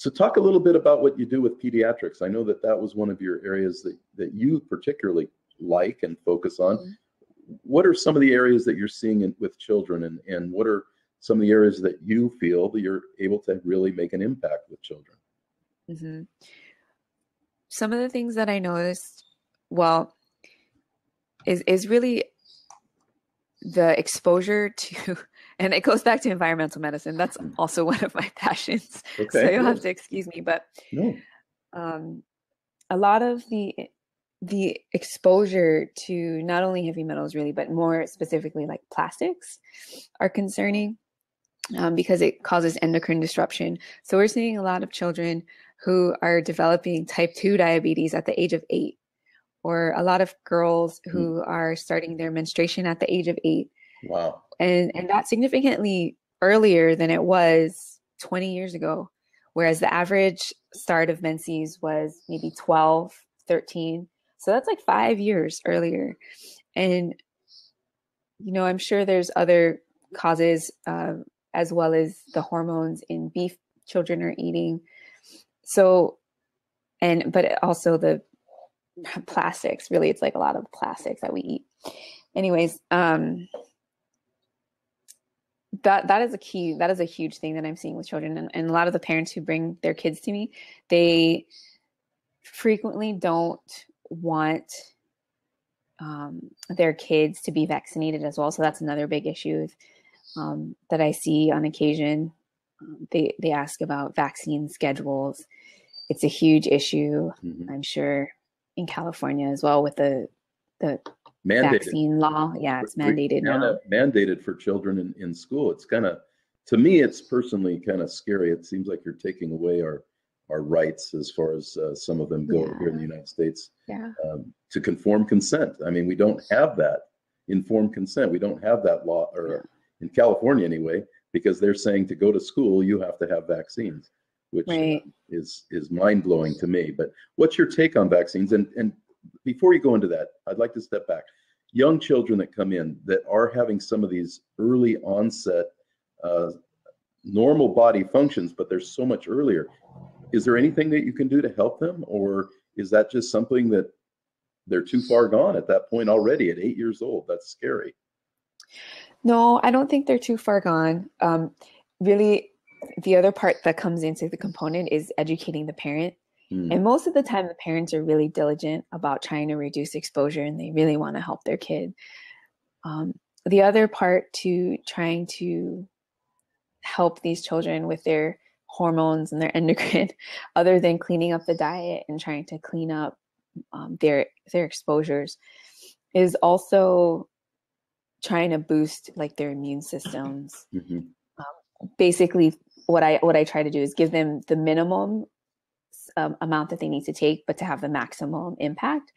So talk a little bit about what you do with pediatrics. I know that that was one of your areas that, that you particularly like and focus on. Mm-hmm. What are some of the areas that you're seeing in, with children and, and what are some of the areas that you feel that you're able to really make an impact with children? Mm-hmm. Some of the things that I noticed, well, is is really the exposure to and it goes back to environmental medicine. That's also one of my passions. Okay, so you'll have to excuse me, but no. um, a lot of the the exposure to not only heavy metals really, but more specifically like plastics are concerning um, because it causes endocrine disruption. So we're seeing a lot of children who are developing type 2 diabetes at the age of eight, or a lot of girls mm. who mm. are starting their menstruation at the age of eight. Wow. And and that's significantly earlier than it was 20 years ago. Whereas the average start of menses was maybe 12, 13. So that's like five years earlier. And, you know, I'm sure there's other causes uh, as well as the hormones in beef children are eating. So, and, but also the plastics, really, it's like a lot of plastics that we eat. Anyways, um, that that is a key that is a huge thing that i'm seeing with children and, and a lot of the parents who bring their kids to me they frequently don't want um, their kids to be vaccinated as well so that's another big issue um, that i see on occasion um, they they ask about vaccine schedules it's a huge issue mm-hmm. i'm sure in california as well with the the mandated. vaccine law. Yeah, it's mandated now. Mandated for children in, in school. It's kind of, to me, it's personally kind of scary. It seems like you're taking away our our rights as far as uh, some of them go yeah. here in the United States yeah. um, to conform consent. I mean, we don't have that informed consent. We don't have that law, or yeah. in California anyway, because they're saying to go to school you have to have vaccines, which right. is is mind blowing to me. But what's your take on vaccines? And and before you go into that, I'd like to step back. Young children that come in that are having some of these early onset uh, normal body functions, but they're so much earlier. Is there anything that you can do to help them, or is that just something that they're too far gone at that point already at eight years old? That's scary. No, I don't think they're too far gone. Um, really, the other part that comes into the component is educating the parent Mm. And most of the time, the parents are really diligent about trying to reduce exposure and they really want to help their kid. Um, the other part to trying to help these children with their hormones and their endocrine, other than cleaning up the diet and trying to clean up um, their their exposures, is also trying to boost like their immune systems. Mm-hmm. Um, basically, what I what I try to do is give them the minimum um, amount that they need to take, but to have the maximum impact.